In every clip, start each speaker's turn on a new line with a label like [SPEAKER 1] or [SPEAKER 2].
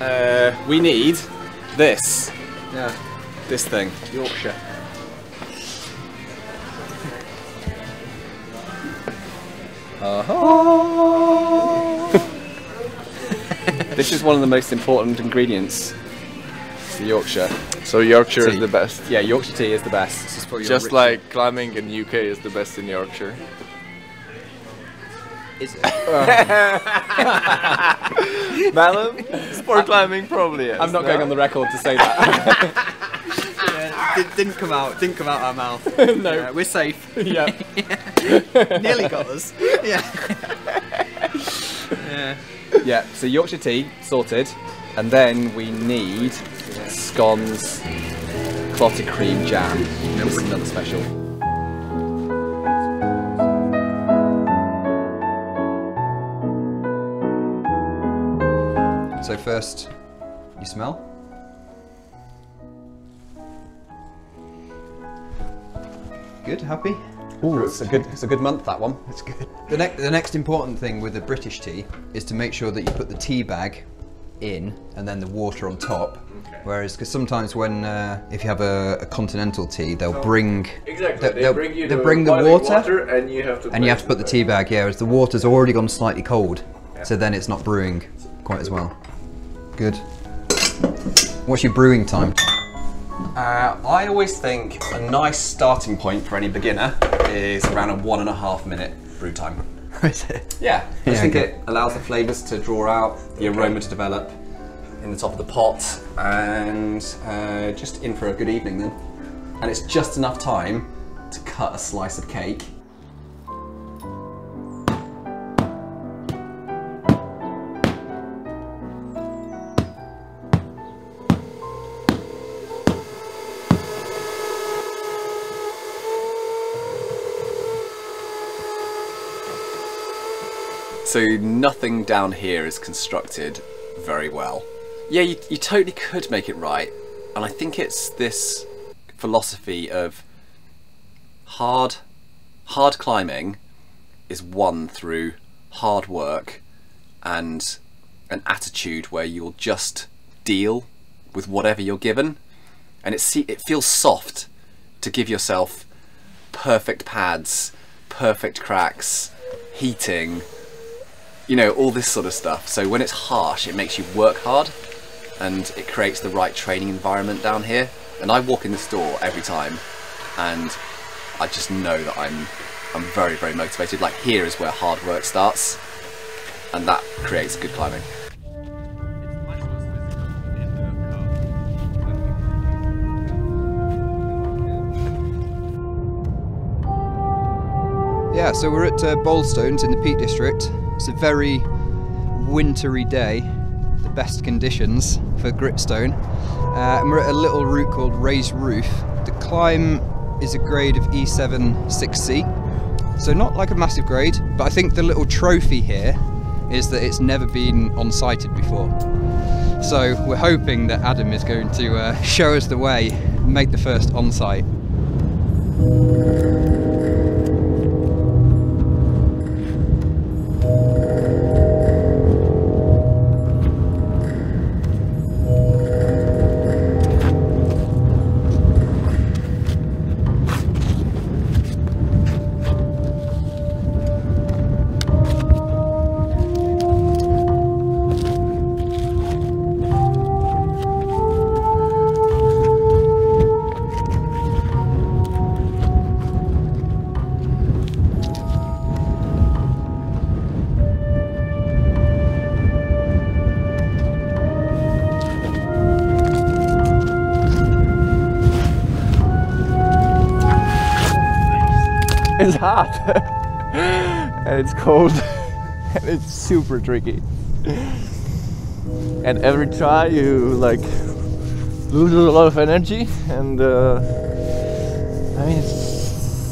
[SPEAKER 1] Uh, we need this.
[SPEAKER 2] Yeah.
[SPEAKER 1] This thing.
[SPEAKER 2] Yorkshire.
[SPEAKER 1] This is one of the most important ingredients for Yorkshire.
[SPEAKER 3] So Yorkshire
[SPEAKER 1] Tea.
[SPEAKER 3] is the best.
[SPEAKER 1] Yeah, Yorkshire tea is the best.
[SPEAKER 2] This is for your
[SPEAKER 3] Just
[SPEAKER 2] rich-
[SPEAKER 3] like climbing in UK is the best in Yorkshire.
[SPEAKER 2] Is it?
[SPEAKER 3] Malham? Sport climbing probably is.
[SPEAKER 1] I'm not
[SPEAKER 3] no?
[SPEAKER 1] going on the record to say that.
[SPEAKER 2] yeah, did, didn't come out. Didn't come out our mouth.
[SPEAKER 1] No.
[SPEAKER 2] Yeah, we're safe.
[SPEAKER 1] yeah.
[SPEAKER 2] Nearly got us. Yeah. yeah.
[SPEAKER 1] Yeah, so Yorkshire tea, sorted. And then we need scones, clotted cream jam. This is another special.
[SPEAKER 2] So first, you smell. Good, happy.
[SPEAKER 1] Ooh, it's a good it's a good month that one.
[SPEAKER 2] That's good. The next, the next important thing with the British tea is to make sure that you put the tea bag in and then the water on top. Whereas, because sometimes when uh, if you have a, a continental tea, they'll bring
[SPEAKER 3] Exactly.
[SPEAKER 2] they- they'll- they bring the
[SPEAKER 3] boiling
[SPEAKER 2] water,
[SPEAKER 3] and you have to
[SPEAKER 2] and you have to put the tea bag. Yeah, whereas the water's already gone slightly cold, so then it's not brewing quite as well. Good. What's your brewing time?
[SPEAKER 1] Uh, I always think a nice starting point for any beginner is around a one and a half minute brew time.
[SPEAKER 2] Is it?
[SPEAKER 1] Yeah, I
[SPEAKER 2] Yeah,
[SPEAKER 1] think
[SPEAKER 2] good.
[SPEAKER 1] it allows the flavours to draw out, the aroma to develop in the top of the pot, and uh, just in for a good evening then. And it's just enough time to cut a slice of cake. So nothing down here is constructed very well. Yeah, you, you totally could make it right, and I think it's this philosophy of hard, hard climbing is won through hard work and an attitude where you'll just deal with whatever you're given, and it it feels soft to give yourself perfect pads, perfect cracks, heating, you know, all this sort of stuff. So when it's harsh, it makes you work hard and it creates the right training environment down here. And I walk in the door every time and I just know that I'm I'm very, very motivated. Like here is where hard work starts and that creates good climbing.
[SPEAKER 2] Yeah, so we're at uh, in the Peak District. It's a very wintry day, the best conditions for Gritstone. Uh, and we're at a little route called Ray's Roof. The climb is a grade of E E7 6C, so not like a massive grade, but I think the little trophy here is that it's never been on sighted before. So we're hoping that Adam is going to uh, show us the way, make the first on
[SPEAKER 3] It's hot. And it's cold. And it's super tricky. And every try you like lose a lot of energy and uh, I mean it's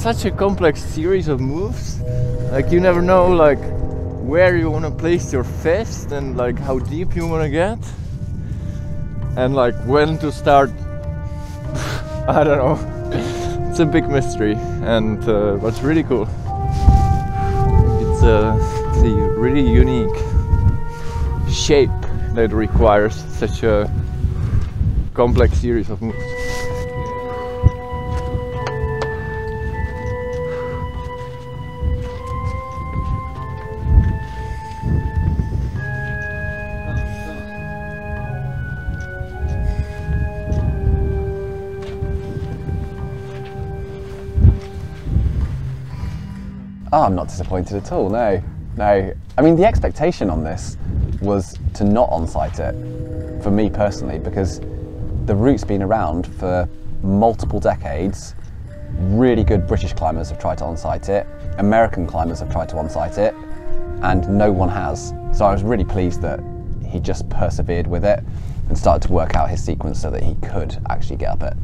[SPEAKER 3] such a complex series of moves. Like you never know like where you want to place your fist and like how deep you want to get. And like when to start. I don't know it's a big mystery and uh, what's really cool it's a, it's a really unique shape that requires such a complex series of moves.
[SPEAKER 1] Oh, I'm not disappointed at all. No, no. I mean, the expectation on this was to not on-site it, for me personally, because the route's been around for multiple decades. Really good British climbers have tried to on-site it. American climbers have tried to on-site it, and no one has. So I was really pleased that he just persevered with it and started to work out his sequence so that he could actually get up it.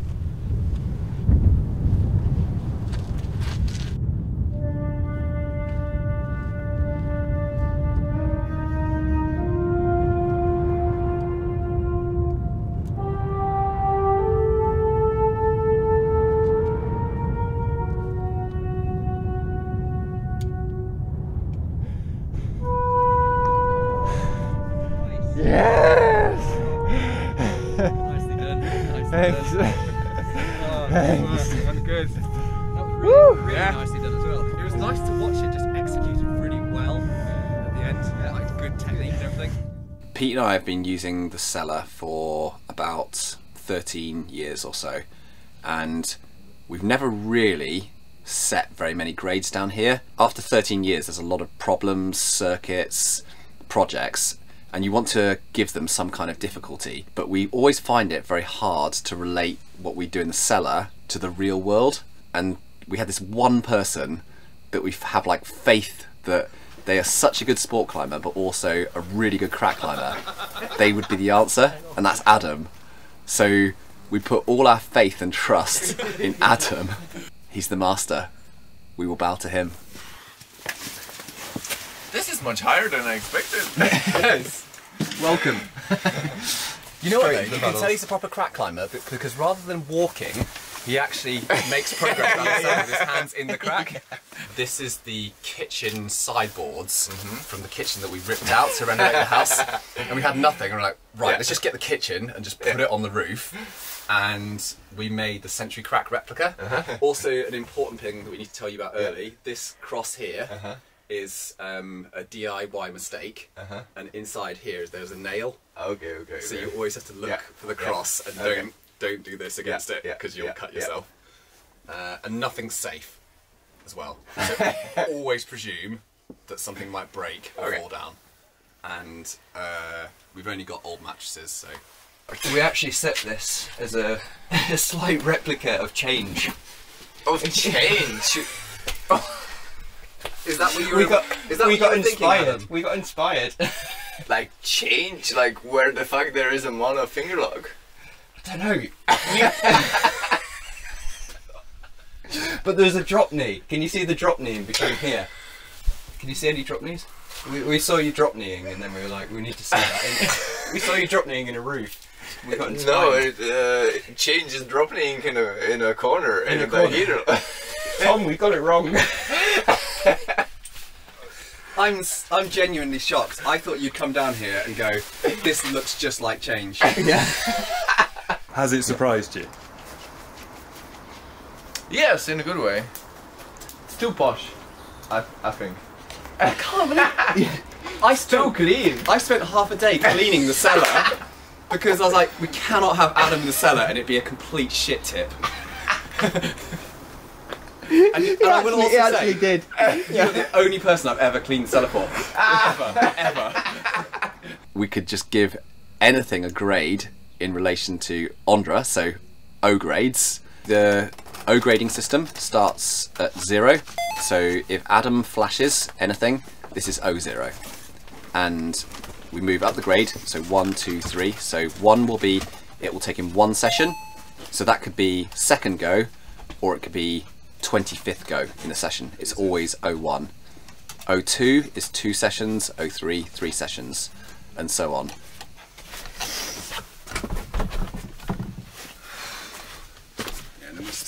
[SPEAKER 1] I have been using the cellar for about 13 years or so, and we've never really set very many grades down here. After 13 years, there's a lot of problems, circuits, projects, and you want to give them some kind of difficulty, but we always find it very hard to relate what we do in the cellar to the real world. And we had this one person that we have like faith that they are such a good sport climber, but also a really good crack climber. They would be the answer, and that's Adam. So we put all our faith and trust in Adam. He's the master. We will bow to him.
[SPEAKER 4] This is much higher than I expected.
[SPEAKER 1] Yes. Welcome. you know what? Though? You can tell he's a proper crack climber be- because rather than walking, he actually makes progress the side with his hands in the crack. This is the kitchen sideboards mm-hmm. from the kitchen that we ripped out to renovate the house, and we had nothing. And we're like, right, let's just get the kitchen and just put it on the roof. And we made the Century Crack replica. Uh-huh. Also, an important thing that we need to tell you about early: this cross here uh-huh. is um, a DIY mistake, uh-huh. and inside here there's a nail.
[SPEAKER 4] okay, okay.
[SPEAKER 1] So
[SPEAKER 4] okay.
[SPEAKER 1] you always have to look
[SPEAKER 4] Yeah,
[SPEAKER 1] for the
[SPEAKER 4] yeah,
[SPEAKER 1] cross and
[SPEAKER 4] okay.
[SPEAKER 1] don't don't do this against it
[SPEAKER 4] yeah,
[SPEAKER 1] because you'll
[SPEAKER 4] yeah,
[SPEAKER 1] cut
[SPEAKER 4] yeah.
[SPEAKER 1] yourself. Uh, and nothing's safe as well. So always presume that something might break or
[SPEAKER 4] Okay.
[SPEAKER 1] fall down. And uh, we've only got old mattresses, so
[SPEAKER 2] We actually set this as a, a slight replica of change.
[SPEAKER 4] Oh, change.
[SPEAKER 1] is that what you
[SPEAKER 2] We
[SPEAKER 1] were?
[SPEAKER 2] got,
[SPEAKER 1] is that
[SPEAKER 2] we got
[SPEAKER 1] you were thinking,
[SPEAKER 2] inspired. We got inspired.
[SPEAKER 4] like change, like where the fuck there is a mono finger lock.
[SPEAKER 2] I don't know. but there's a drop knee. Can you see the drop knee in between here? Can you see any drop knees? We, we saw you drop kneeing and then we were like, we need to see that. In, we saw you drop kneeing in a roof. We got
[SPEAKER 4] No,
[SPEAKER 2] inspired.
[SPEAKER 4] it, uh, change is dropping in a in a corner in,
[SPEAKER 2] a
[SPEAKER 4] a
[SPEAKER 2] corner.
[SPEAKER 4] hero.
[SPEAKER 2] Tom, we got it wrong.
[SPEAKER 1] I'm I'm genuinely shocked. I thought you'd come down here and go, this looks just like change.
[SPEAKER 5] Has it surprised you?
[SPEAKER 4] yes, in a good way. It's too posh. I I think.
[SPEAKER 1] I can't believe I spent
[SPEAKER 2] clean.
[SPEAKER 1] I spent half a day cleaning the cellar because I was like, we cannot have Adam in the cellar and it'd be a complete shit tip. and, and I will also say,
[SPEAKER 2] did.
[SPEAKER 1] you're the only person I've ever cleaned the cellar for. ever, ever. We could just give anything a grade in relation to Ondra, so O grades. The O grading system starts at zero, so if Adam flashes anything, this is O0. And we move up the grade, so one, two, three. So one will be, it will take him one session, so that could be second go, or it could be 25th go in a session. It's always O1. O2 is two sessions, O3, three sessions, and so on.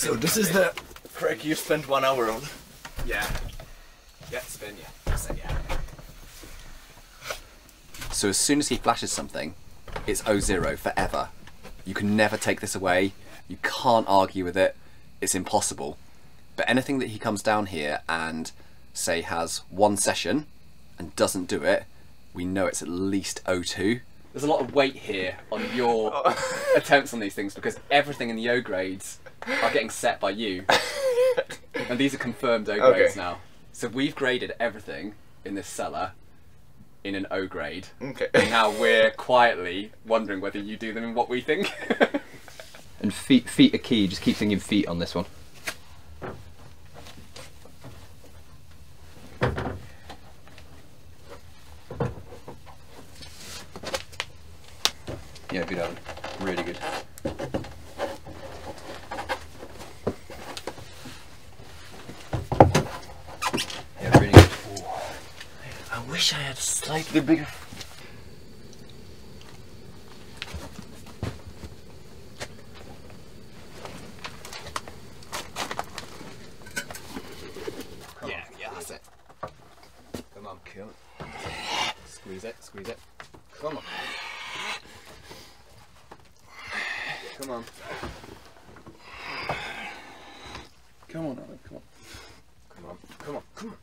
[SPEAKER 4] So this is the crack you spent one hour on.
[SPEAKER 1] Yeah. Yeah, spin, yeah. That's yeah. So as soon as he flashes something, it's O0 forever. You can never take this away. You can't argue with it. It's impossible. But anything that he comes down here and say has one session and doesn't do it, we know it's at least O2. There's a lot of weight here on your oh. attempts on these things because everything in the O grades are getting set by you. and these are confirmed O grades
[SPEAKER 4] Okay.
[SPEAKER 1] now. So we've graded everything in this cellar in an O grade.
[SPEAKER 4] Okay.
[SPEAKER 1] And now we're quietly wondering whether you do them in what we think.
[SPEAKER 2] And feet, feet are key. Just keep thinking feet on this one. Yeah, good Alan. Really good. Yeah, really good.
[SPEAKER 1] I wish I had slightly bigger. Yeah, yeah, that's it. Come on, come on. Squeeze it. Come on. Come on.
[SPEAKER 5] Come on, Alan, come on.
[SPEAKER 1] Come on, come on, come on.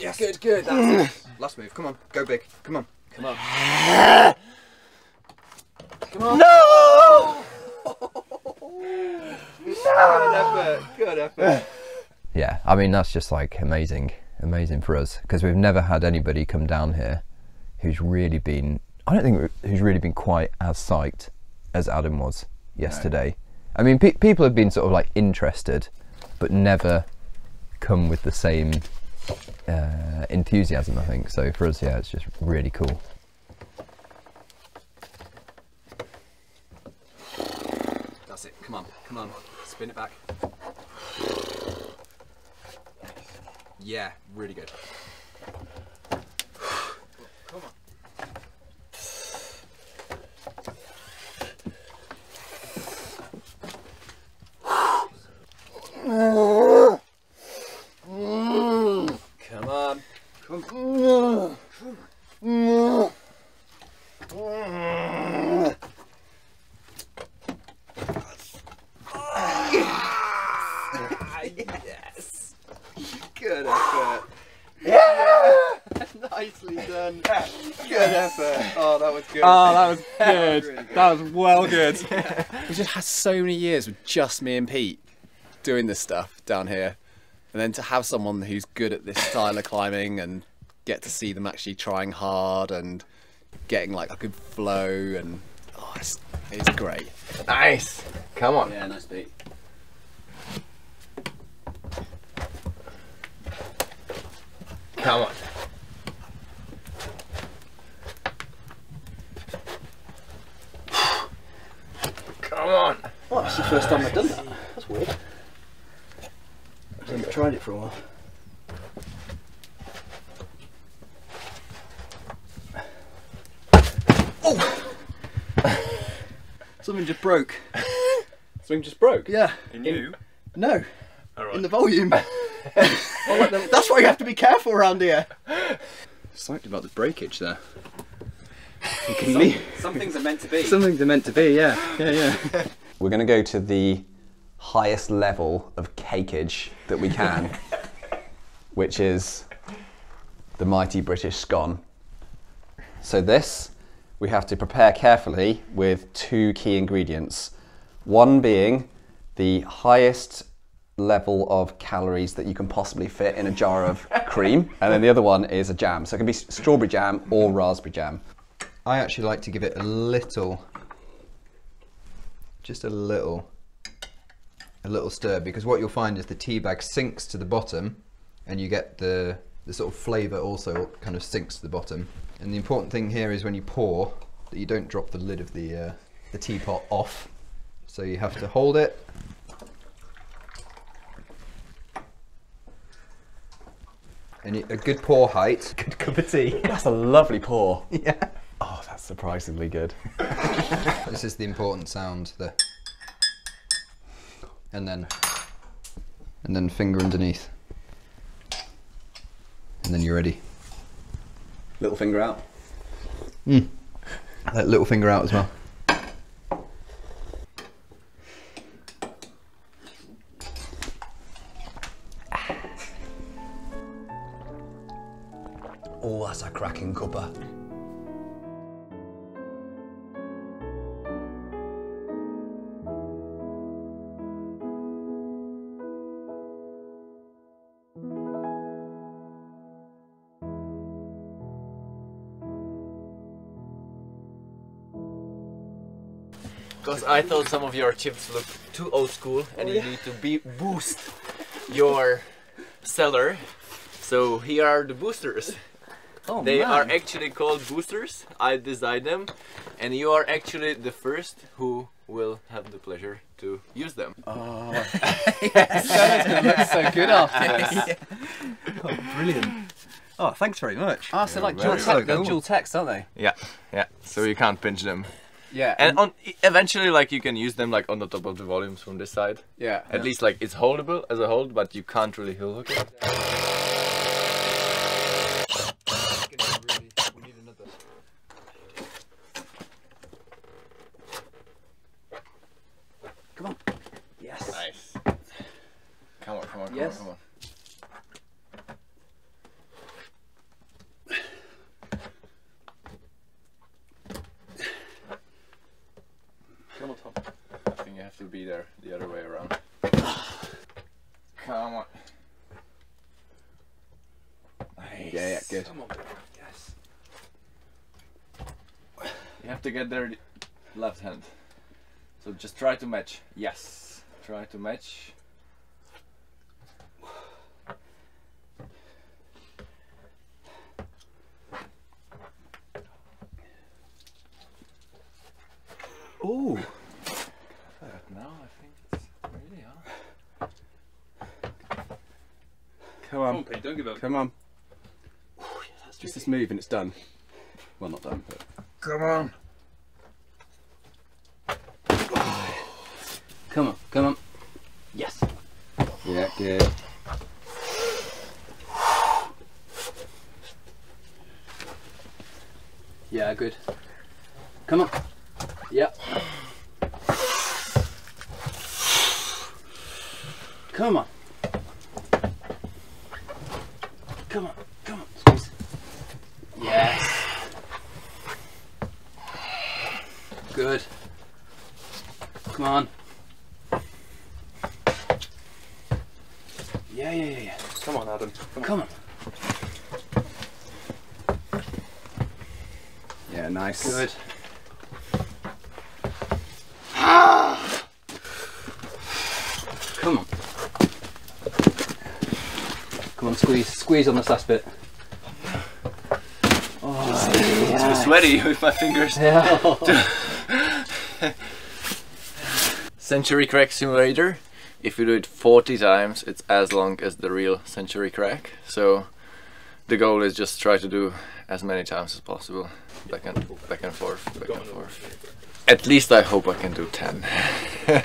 [SPEAKER 1] Yes. Good, good. That's it.
[SPEAKER 2] Last move. Come on. Go big. Come on.
[SPEAKER 1] Come on. Come on. No!
[SPEAKER 2] Good effort. Good effort.
[SPEAKER 6] yeah, I mean that's just like amazing, amazing for us because we've never had anybody come down here who's really been. I don't think who's really been quite as psyched as Adam was yesterday. I mean, pe- people have been sort of like interested, but never come with the same uh, enthusiasm. I think so. For us, yeah, it's just really cool.
[SPEAKER 1] That's it. Come on, come on. Spin it back. Yeah, really good. Come on.
[SPEAKER 2] Good effort. Yeah. Nicely done. Good effort. Oh, that was good.
[SPEAKER 1] Oh, that was good. That was well good. we just had so many years with just me and Pete doing this stuff down here. And then to have someone who's good at this style of climbing and get to see them actually trying hard and getting like a good flow and oh, it's, it's great.
[SPEAKER 4] Nice. Come on.
[SPEAKER 1] Yeah, nice Pete.
[SPEAKER 4] Come on. Come on.
[SPEAKER 7] Well, that's the first time I've done that. That's weird. I haven't tried it for a while. Oh! Something just broke.
[SPEAKER 1] Something just broke.
[SPEAKER 7] Yeah.
[SPEAKER 5] In you?
[SPEAKER 7] No.
[SPEAKER 5] Alright.
[SPEAKER 7] In the volume. That's why you have to be careful around here.
[SPEAKER 2] Slightly about the breakage there. You can leave.
[SPEAKER 1] Some things are meant to be.
[SPEAKER 2] Something they're meant to be, yeah. Yeah, yeah.
[SPEAKER 1] We're going to go to the highest level of cakeage that we can, which is the mighty British scone. So, this we have to prepare carefully with two key ingredients. One being the highest level of calories that you can possibly fit in a jar of cream, and then the other one is a jam. So, it can be strawberry jam or raspberry jam.
[SPEAKER 2] I actually like to give it a little, just a little, a little stir because what you'll find is the tea bag sinks to the bottom and you get the, the sort of flavour also kind of sinks to the bottom. And the important thing here is when you pour that you don't drop the lid of the, uh, the teapot off. So you have to hold it. And a good pour height.
[SPEAKER 1] Good cup of tea. That's a lovely pour. Yeah. Oh, that's surprisingly good.
[SPEAKER 2] This is the important sound. The and then and then finger underneath, and then you're ready.
[SPEAKER 1] Little finger out. Mm.
[SPEAKER 2] Let little finger out as well.
[SPEAKER 7] Oh, that's a cracking cuppa.
[SPEAKER 3] I thought some of your chips look too old school and you need to be boost your cellar. So here are the boosters.
[SPEAKER 1] Oh,
[SPEAKER 3] they are actually called boosters. I designed them and you are actually the first who will have the pleasure to use them.
[SPEAKER 1] It's gonna look so good after this.
[SPEAKER 2] Brilliant. Oh, thanks very much.
[SPEAKER 1] Ah, so like dual,
[SPEAKER 2] well.
[SPEAKER 1] tech, they're dual text, aren't they?
[SPEAKER 3] Yeah, yeah. So you can't pinch them.
[SPEAKER 1] Yeah.
[SPEAKER 3] And on eventually like you can use them like on the top of the volumes from this side.
[SPEAKER 1] yeah.
[SPEAKER 3] At least like it's holdable as a hold, but you can't really hook it.
[SPEAKER 1] Come on. Yes.
[SPEAKER 3] Nice. Come on, come on, come
[SPEAKER 1] Yes.
[SPEAKER 3] on, come on.
[SPEAKER 1] Come on, Tom.
[SPEAKER 3] I think you have to be there the other way around. Come on. Nice.
[SPEAKER 1] Yeah, yeah, good.
[SPEAKER 7] Come on. Yes.
[SPEAKER 3] You have to get there the left hand. So just try to match. Yes. Try to match.
[SPEAKER 1] Ooh.
[SPEAKER 3] But now I think it's really hard.
[SPEAKER 1] Come on.
[SPEAKER 5] Don't give up.
[SPEAKER 1] Come on. that's Just this move and it's done. Well, not done, but.
[SPEAKER 3] Come on.
[SPEAKER 1] Come on, come on. Yes. Yeah, good. Yeah, good. Come on. Yep. Come on. Come on, come on, squeeze. Yes. Good. Come on. Yeah, yeah, yeah, yeah.
[SPEAKER 5] Come on, Adam. Come on.
[SPEAKER 1] Come on. Yeah, nice. Good. Come on. Come on, squeeze. Squeeze on this last bit.
[SPEAKER 3] oh it's Too sweaty with my fingers.
[SPEAKER 1] Yeah.
[SPEAKER 3] Century Crack Simulator. If you do it 40 times, it's as long as the real Century Crack. So the goal is just try to do as many times as possible. Back and back and forth, back and forth. At least I hope I can do 10.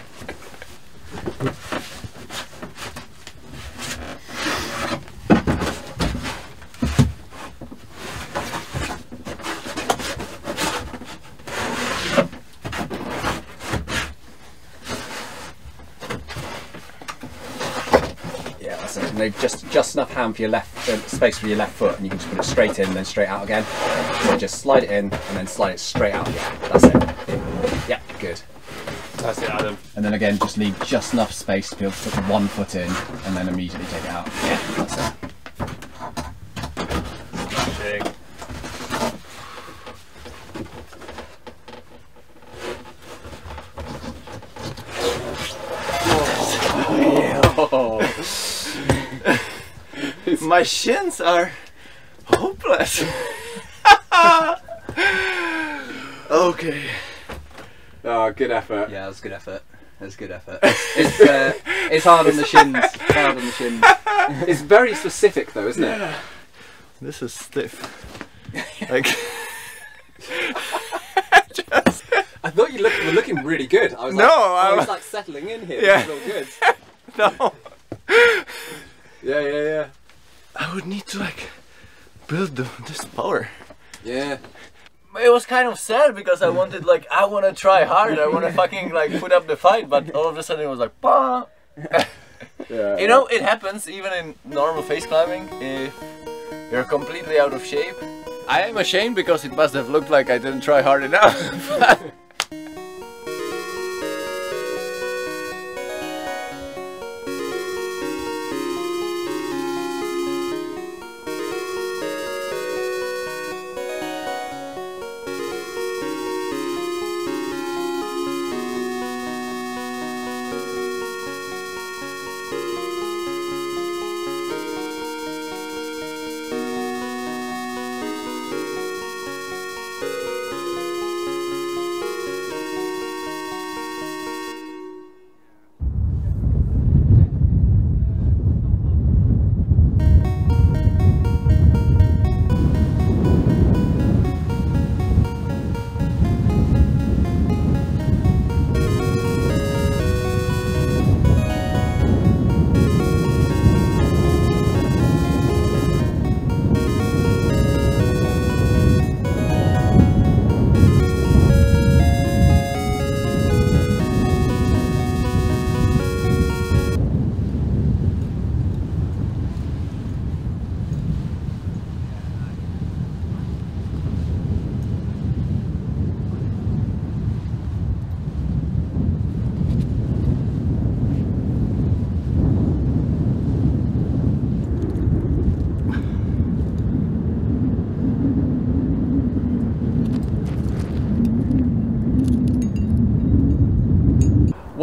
[SPEAKER 1] Yeah, that's it. And they've just just enough hand for your left uh, space for your left foot, and you can just put it straight in and then straight out again. So just slide it in and then slide it straight out again. That's it. Yeah, good.
[SPEAKER 5] That's it, Adam.
[SPEAKER 1] And then again, just leave just enough space to be able to put one foot in and then immediately take it out. Yeah, that's it.
[SPEAKER 3] My shins are hopeless. okay.
[SPEAKER 1] Oh, good effort.
[SPEAKER 2] Yeah, that's good effort. That's good effort. It's uh, it's hard on the shins. It's hard on the shins.
[SPEAKER 1] It's very specific though, isn't it?
[SPEAKER 3] This is stiff. like
[SPEAKER 1] I thought you look, were looking really good. I was
[SPEAKER 3] No,
[SPEAKER 1] like,
[SPEAKER 3] I
[SPEAKER 1] I was
[SPEAKER 3] was-
[SPEAKER 1] like settling in here.
[SPEAKER 3] Yeah.
[SPEAKER 1] It's real good.
[SPEAKER 3] no.
[SPEAKER 1] Yeah, yeah, yeah.
[SPEAKER 3] I would need to like
[SPEAKER 4] build the, this power.
[SPEAKER 1] Yeah.
[SPEAKER 3] It was kind of sad because I wanted like I want to try hard. I want to fucking like put up the fight, but all of a sudden it was like, bah.
[SPEAKER 1] Yeah.
[SPEAKER 3] You know, it happens even in normal face climbing if you're completely out of shape. I am ashamed because it must have looked like I didn't try hard enough.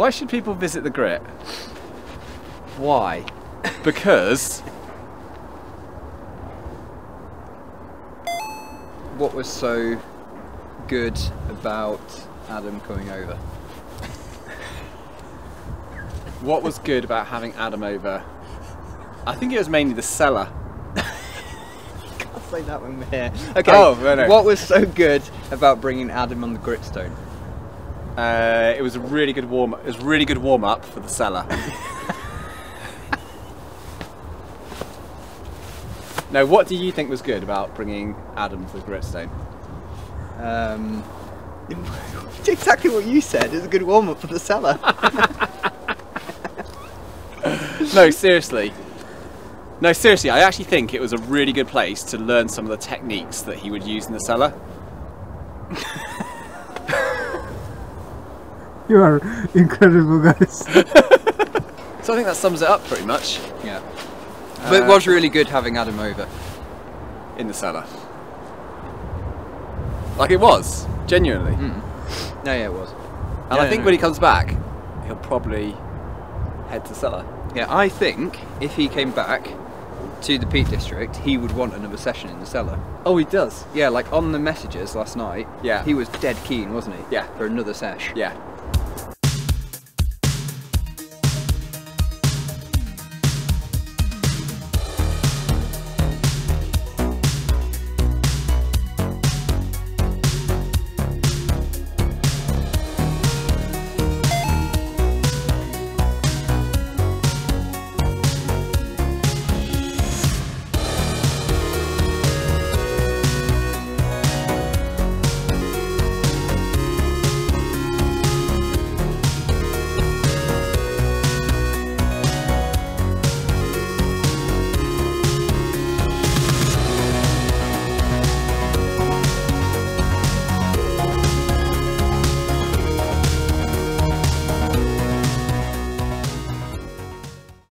[SPEAKER 1] Why should people visit the grit?
[SPEAKER 2] Why?
[SPEAKER 1] Because
[SPEAKER 2] What was so good about Adam coming over?
[SPEAKER 1] what was good about having Adam over? I think it was mainly the cellar.
[SPEAKER 2] Can't say that when we're here. Okay.
[SPEAKER 1] Oh, no, no.
[SPEAKER 2] What was so good about bringing Adam on the gritstone?
[SPEAKER 1] Uh, it was a really good warm. It was really good warm up for the cellar. now, what do you think was good about bringing Adam to the gritstone?
[SPEAKER 2] Um, exactly what you said. It's a good warm up for the cellar.
[SPEAKER 1] No, seriously. No, seriously. I actually think it was a really good place to learn some of the techniques that he would use in the cellar.
[SPEAKER 8] You are incredible, guys.
[SPEAKER 1] So I think that sums it up pretty much
[SPEAKER 2] yeah. But it uh, was really good having Adam over.
[SPEAKER 1] in the cellar. Like it was, genuinely. Hmm.
[SPEAKER 2] No, yeah, it was.
[SPEAKER 1] And
[SPEAKER 2] Yeah,
[SPEAKER 1] I think
[SPEAKER 2] no.
[SPEAKER 1] when he comes back, he'll probably head to cellar.
[SPEAKER 2] Yeah, I think if he came back to the Peak District, he would want another session in the cellar.
[SPEAKER 1] Oh, he does.
[SPEAKER 2] Yeah, like on the messages last night.
[SPEAKER 1] Yeah.
[SPEAKER 2] He was dead keen, wasn't he?
[SPEAKER 1] Yeah.
[SPEAKER 2] For another sesh.
[SPEAKER 1] Yeah.